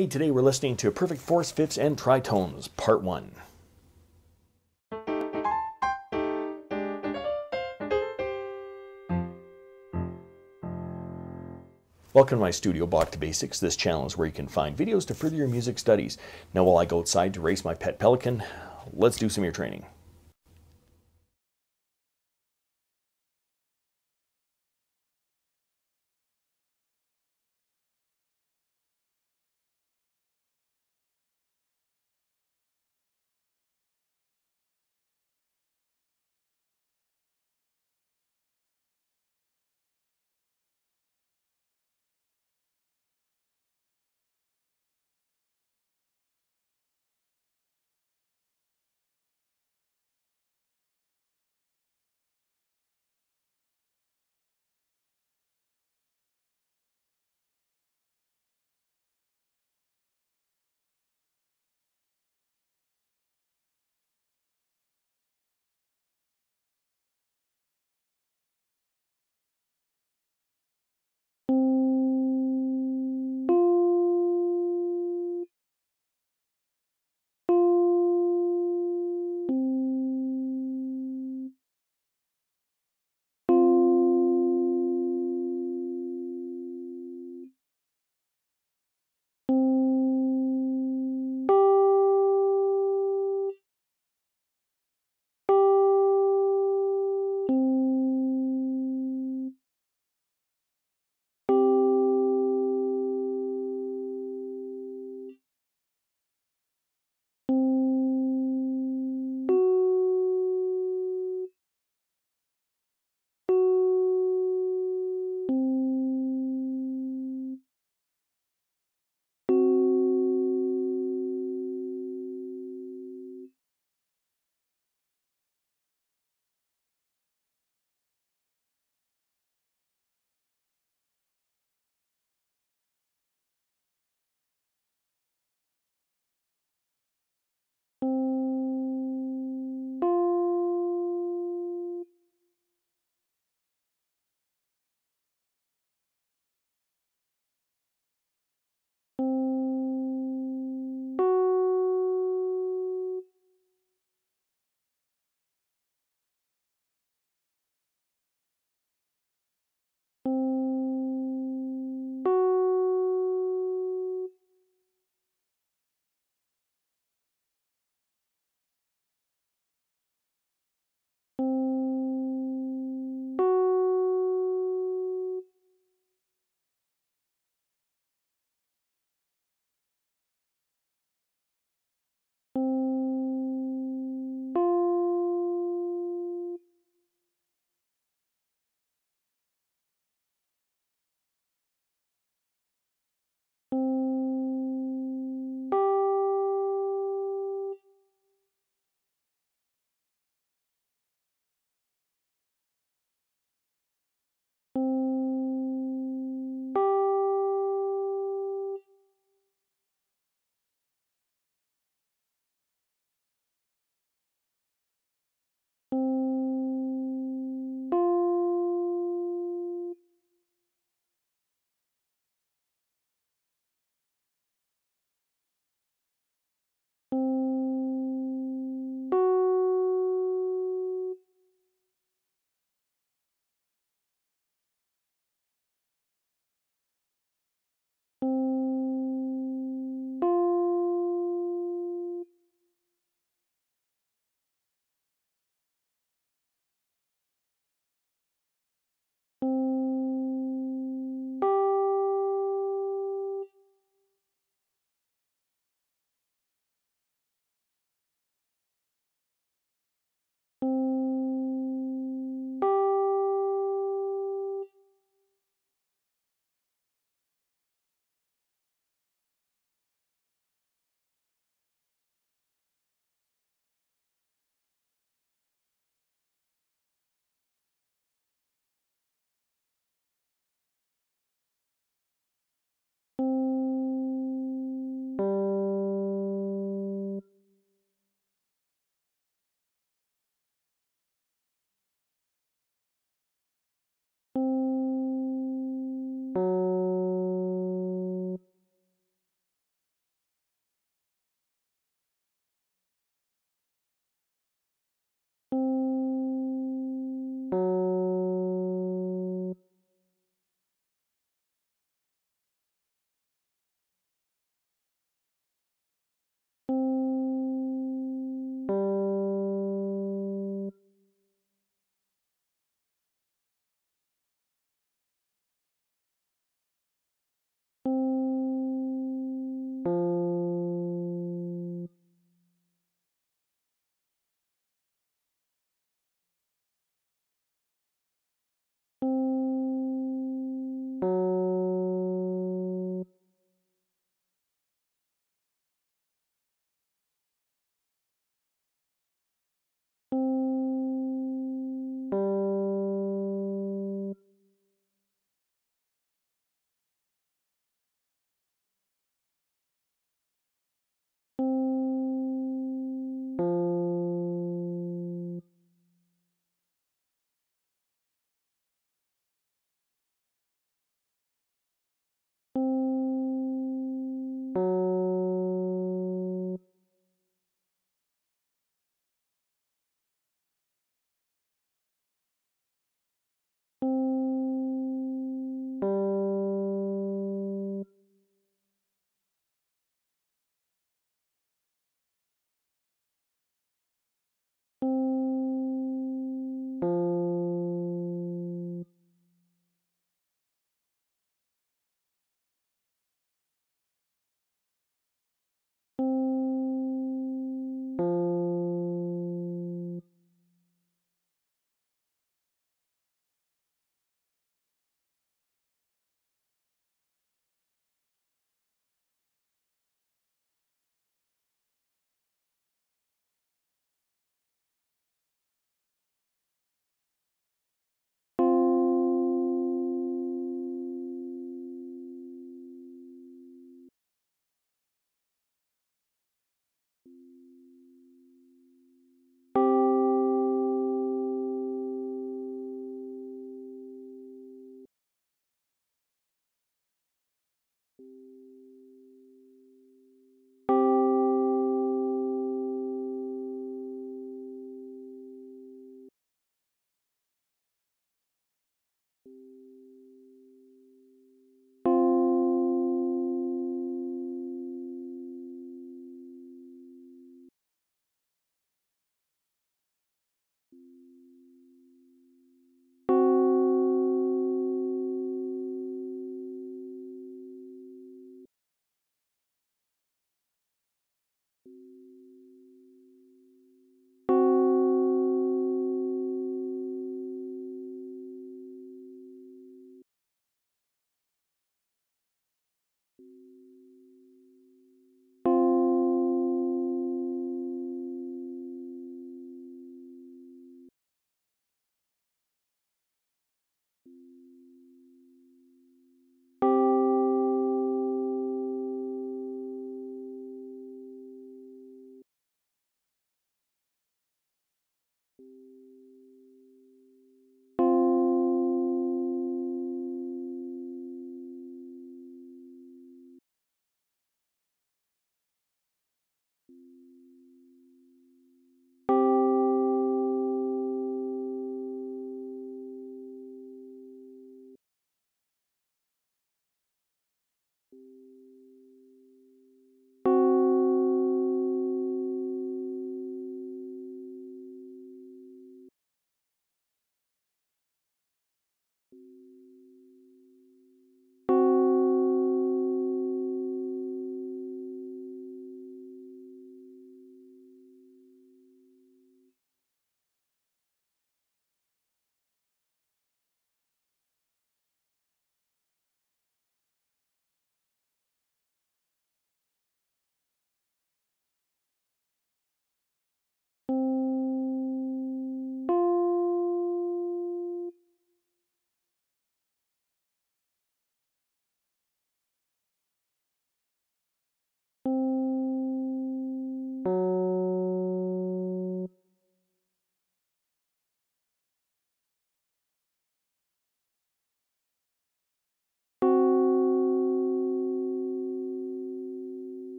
Hey, today we're listening to Perfect Fourths, Fifths, and Tritones, Part 1. Welcome to my studio, Bach to Basics. This channel is where you can find videos to further your music studies. Now, while I go outside to race my pet pelican, let's do some ear training.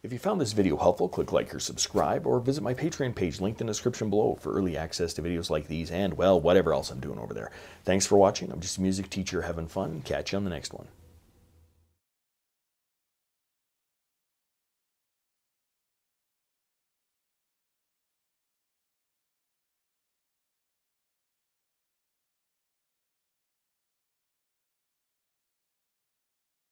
If you found this video helpful, click like or subscribe, or visit my Patreon page linked in the description below for early access to videos like these and, well, whatever else I'm doing over there. Thanks for watching. I'm just a music teacher having fun. Catch you on the next one.